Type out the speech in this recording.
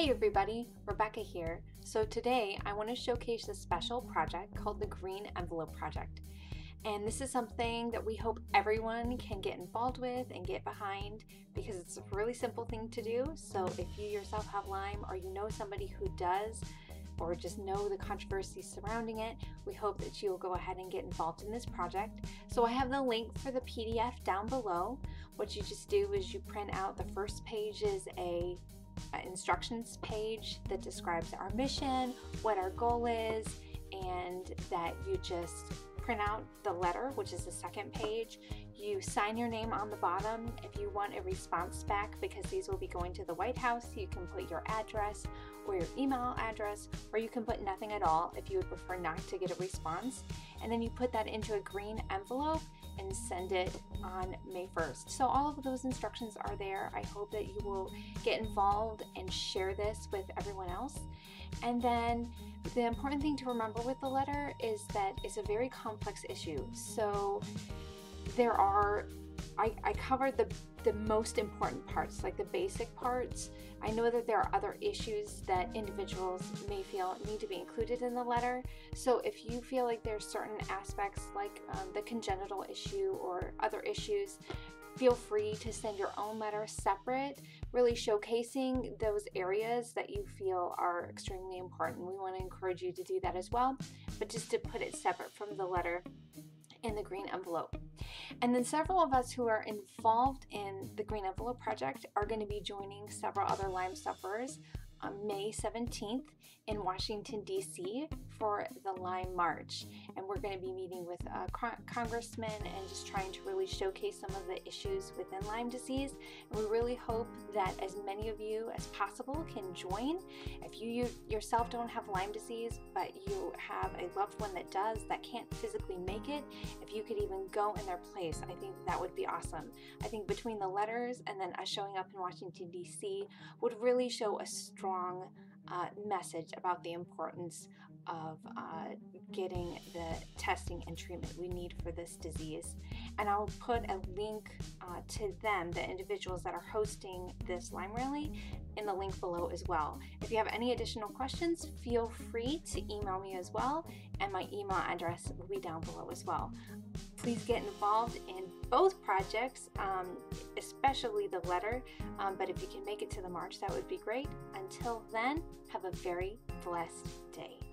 Hey everybody, Rebecca here. So today I want to showcase a special project called the Green Envelope Project. And this is something that we hope everyone can get involved with and get behind because it's a really simple thing to do. So if you yourself have Lyme or you know somebody who does, or just know the controversy surrounding it, we hope that you'll go ahead and get involved in this project. So I have the link for the PDF down below. What you just do is you print out the first page is a instructions page that describes our mission, what our goal is, and that you just print out the letter, which is the second page. You sign your name on the bottom. If you want a response back, because these will be going to the White House, you can put your address or your email address, or you can put nothing at all if you would prefer not to get a response. And then you put that into a green envelope and send it on May 1st. So all of those instructions are there. I hope that you will get involved and share this with everyone else. And then the important thing to remember with the letter is that it's a very complex issue. So there are I, I covered the, the most important parts, like the basic parts. I know that there are other issues that individuals may feel need to be included in the letter. So if you feel like there's certain aspects like um, the congenital issue or other issues, feel free to send your own letter separate, really showcasing those areas that you feel are extremely important. We want to encourage you to do that as well, but just to put it separate from the letter in the green envelope. And then several of us who are involved in the Green Envelope Project are going to be joining several other Lyme sufferers on May 17th in Washington, D.C. for the Lyme March. And we're going to be meeting with uh, a congressman and just trying to really showcase some of the issues within Lyme disease. And we really hope that as many of you as possible can join. If you, you yourself don't have Lyme disease, but you have a loved one that does, that can't physically make it, if you could even go in their place, I think that would be awesome. I think between the letters and then us showing up in Washington, D.C., would really show a strong strong uh, message about the importance of uh, getting the testing and treatment we need for this disease. And I'll put a link uh, to them, the individuals that are hosting this Lyme Rally, in the link below as well. If you have any additional questions, feel free to email me as well, and my email address will be down below as well. Please get involved in both projects, um, especially the letter, um, but if you can make it to the March, that would be great. Until then, have a very blessed day.